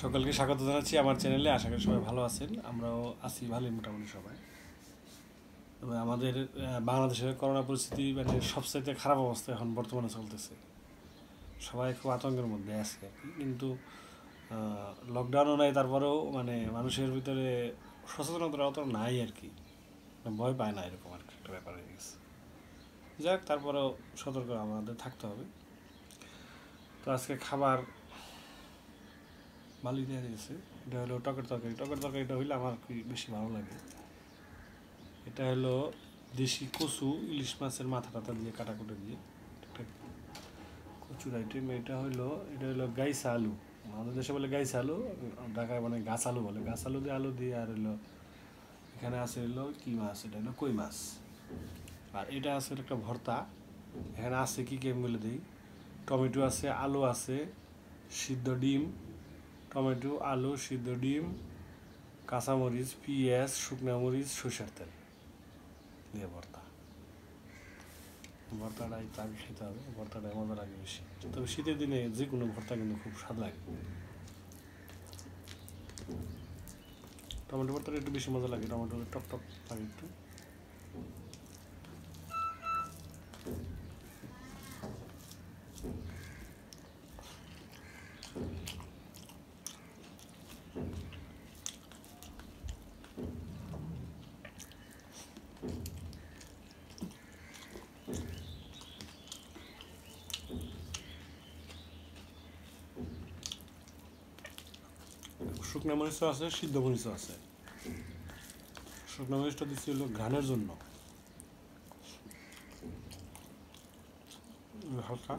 সকলকে স্বাগত জানাচ্ছি আমার চ্যানেলে। আশা করি সবাই ভালো আছেন। আমরাও আছি ভালোই মোটামুটি সবাই। তবে আমাদের বাংলাদেশের করোনা পরিস্থিতি মানে সবচাইতে খারাপ অবস্থা এখন বর্তমানে চলতেছে। সবাই খুব আতঙ্কের মধ্যে আছে আর কি। কিন্তু লকডাউনও নাই, তারপরেও মানে মানুষের ভিতরে সচেতনতা অত নাই আর কি। মানে ভয় পায় না, এরকম আর কি একটা ব্যাপার হয়ে গেছে। যাক, তারপরেও সতর্ক আমাদের থাকতে হবে। তো আজকে খাবার ভালোই দেওয়া গেছে এটা হলো টকের তরকারি। টকের তরকারিটা হইলে আমার কি বেশি ভালো লাগে। এটা হলো দেশি কচু, ইলিশ মাছের মাথা টাথা দিয়ে, কাটাকুটি দিয়ে। কচুর আইটেম এটা হলো এটা হলো গাইসা আলু। আমাদের দেশে বলে গাইসা আলু, ঢাকায় মানে গাছ আলু বলে। গাছ আলু দিয়ে আলু দিয়ে আর হলো এখানে আছে হলো কি মাছ? এটা হলো কই মাছ? আর এটা আছে একটা ভর্তা। এখানে আছে কি কি আমি বলে দিই? টমেটো আছে, আলু আছে, সিদ্ধ ডিম টমেটো, আলু, সিদ্ধ ডিম, কাঁচামরিচ, পিঁয়াজ, শুকনো মরিচ, সরষের তেল দিয়ে ভর্তা। ভর্তাটা একটু আগে খেতে হবে ভর্তাটা মজা লাগে বেশি। তবে শীতের দিনে যে কোনো ভর্তা কিন্তু খুব স্বাদ লাগে। টমেটো ভর্তাটা একটু বেশি মজা লাগে, টমেটো টক টক লাগে একটু। শুকনো মরিচও আছে সিদ্ধ মরিচও আছে। শুকনো মরিচটা দিচ্ছি হলো ঘ্রাণের জন্য। হালকা।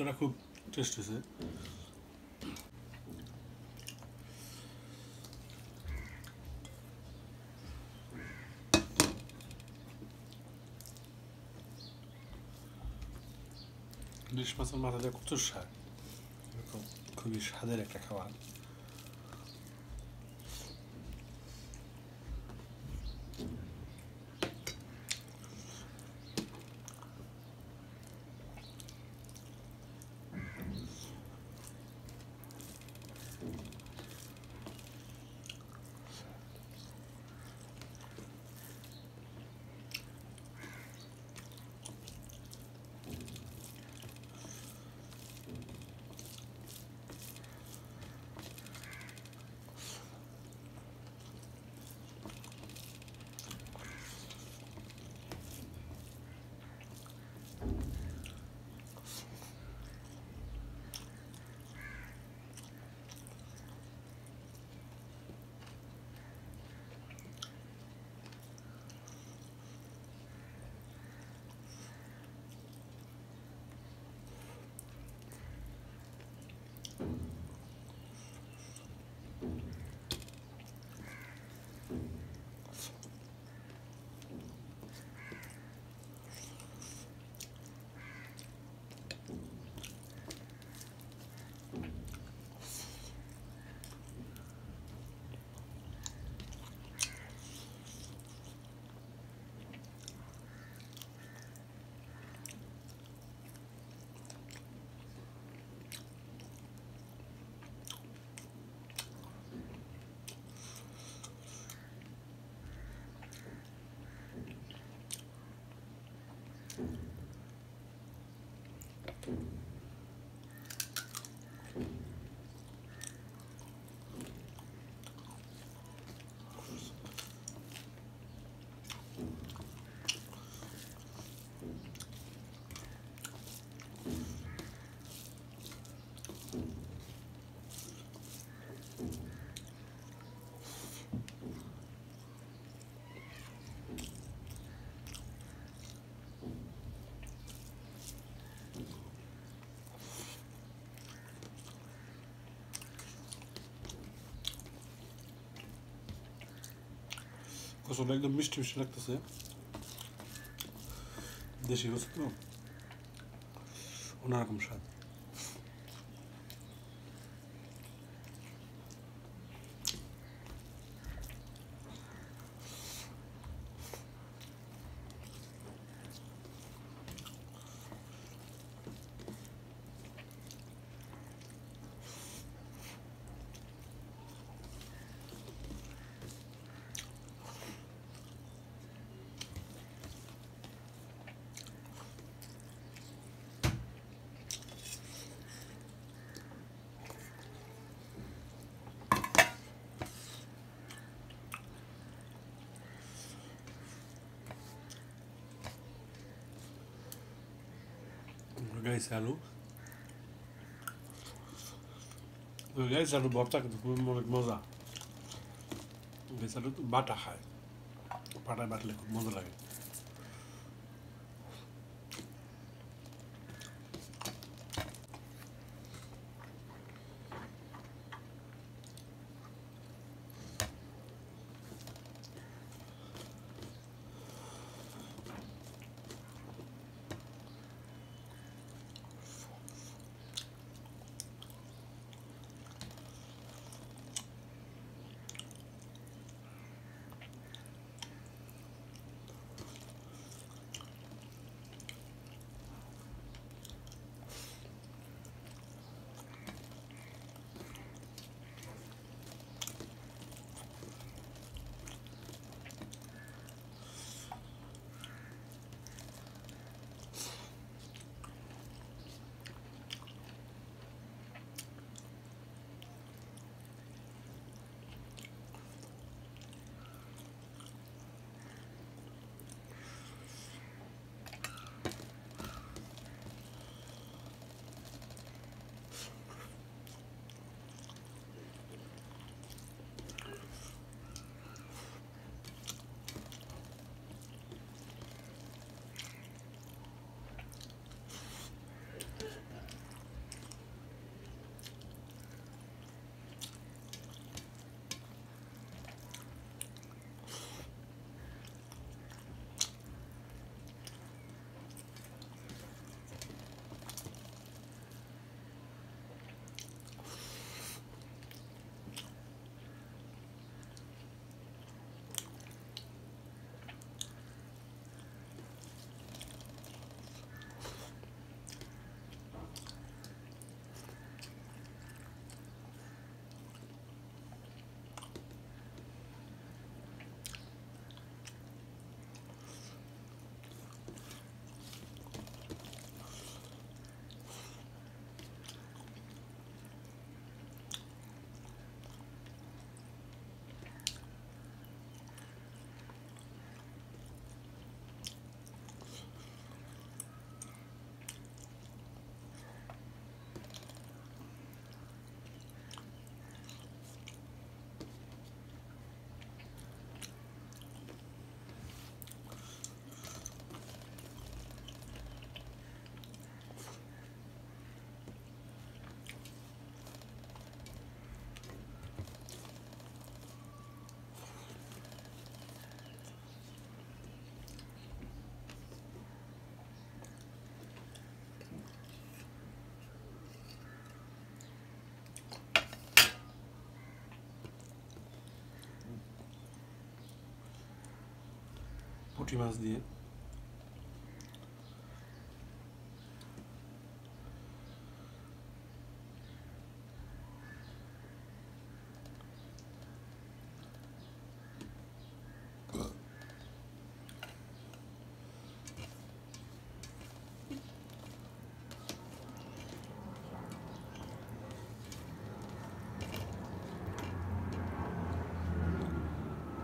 ভর্তাটা খুব টেস্ট হয়েছে। ইলিশ মাছের মাথা দিয়ে কচুর শাক এরকম খুবই স্বাদের একটা খাবার। কচুটা একদম মিষ্টি মিষ্টি লাগতেছে। দেশি হচ্ছে তো অন্যরকম স্বাদ। গাইছে আলু গাইছে আলু ভর্তা কিন্তু খুবই অনেক মজা গাইছে আলু তো বাটা খায় পাটায় বাটলে খুব মজা লাগে পুঁটি মাছ দিয়ে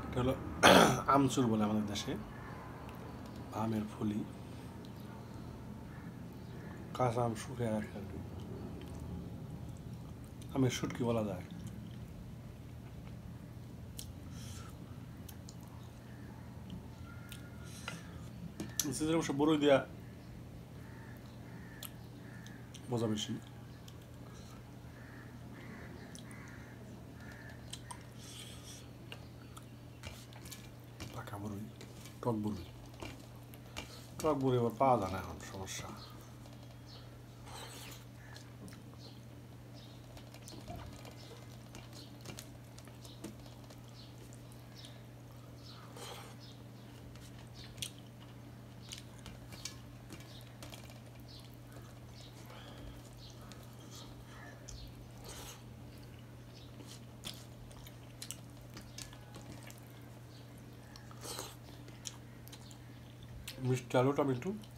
এটা হলো আমচুর বলে আমাদের দেশে। আমের ফলি, কাঁচা আম শুকিয়ে রাখে আর কি। আমের শুটকি বলা যায়। সিজনের অবশ্য বড়ই দেওয়া মজা বেশি। পাকা বড়ই টক বড়ই টক বড়ি আবার পাওয়া যায় না এখন সমস্যা মিষ্টি আলু টমেটো দুটা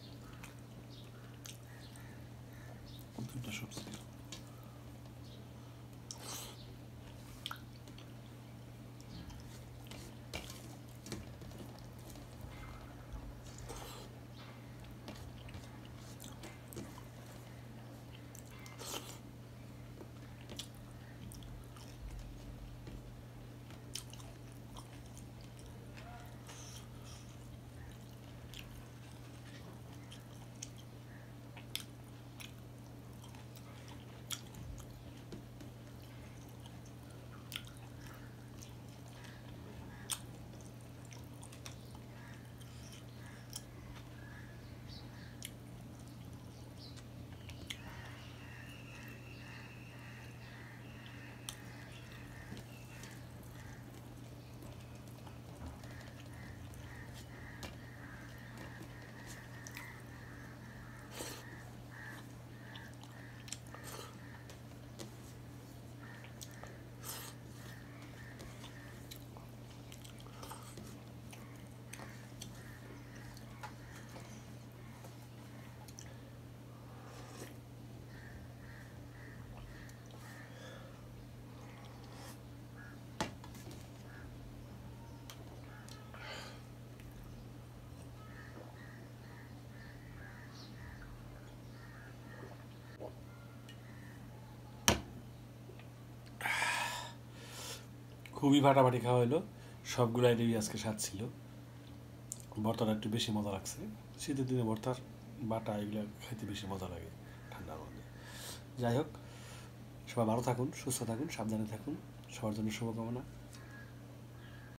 খুবই ফাটাফাটি খাওয়া হলো সবগুলো আইটেমই আজকে স্বাদ ছিল। ভর্তাটা একটু বেশি মজা লাগছে। শীতের দিনে ভর্তার বাটা এগুলো খাইতে বেশি মজা লাগে ঠান্ডার মধ্যে। যাই হোক, সবাই ভালো থাকুন, সুস্থ থাকুন, সাবধানে থাকুন। সবার জন্য শুভকামনা।